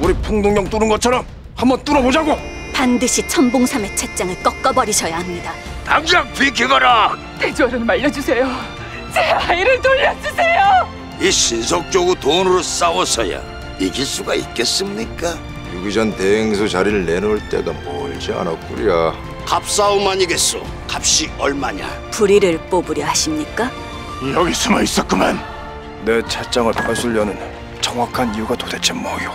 우리 풍동령 뚫은 것처럼 한번 뚫어보자고. 반드시 천봉삼의 채장을 꺾어버리셔야 합니다. 당장 비켜가라. 대조를 말려주세요. 제 아이를 돌려주세요. 이 신속조구 돈으로 싸워서야 이길 수가 있겠습니까? 유기전 대행소 자리를 내놓을 때가 멀지 않았구려. 값싸움 아니겠소? 값이 얼마냐? 불의를 뽑으려 하십니까? 여기 숨어 있었구만. 내 채장을 뺏으려는 정확한 이유가 도대체 뭐요?